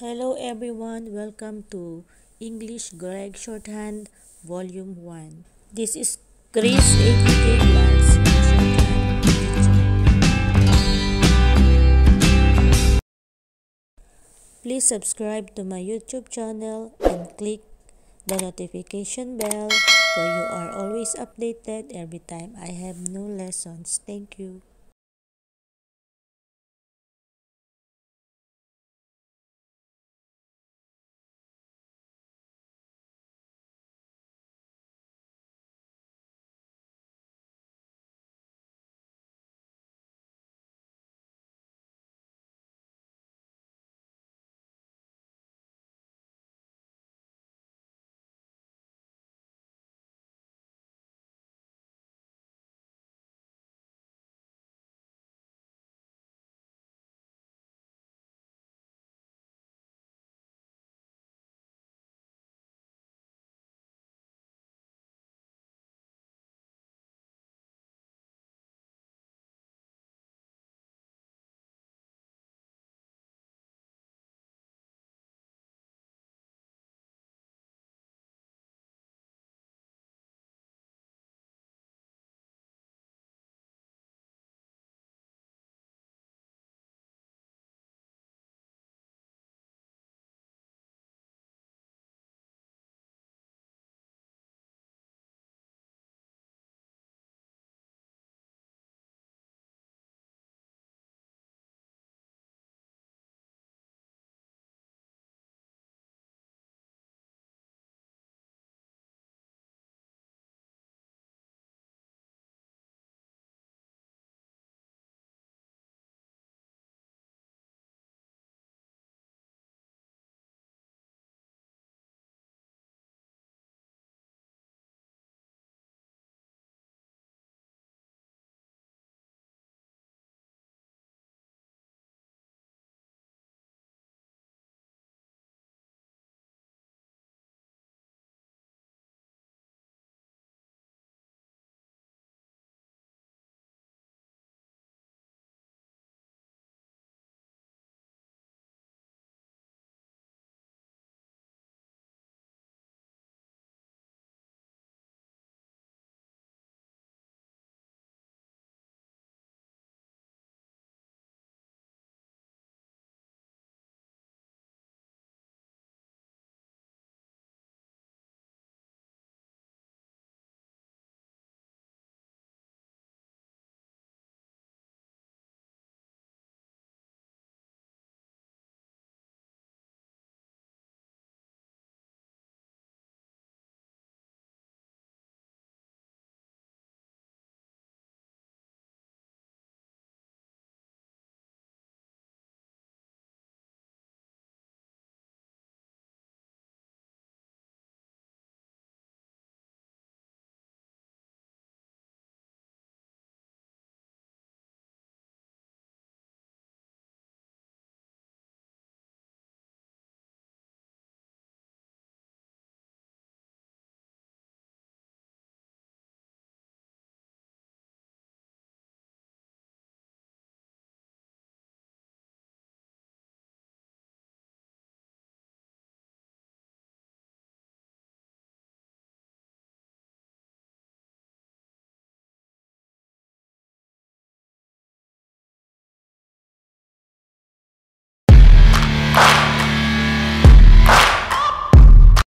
Hello everyone, welcome to English Gregg Shorthand Volume 1. This is Khryz AKK Class Please subscribe to my YouTube channel and click the notification bell so you are always updated every time I have new lessons. Thank you.